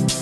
you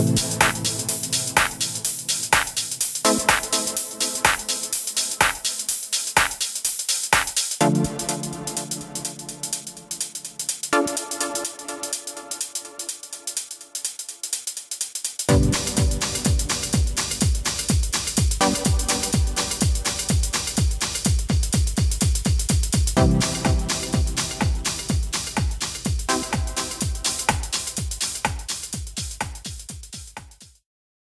Thank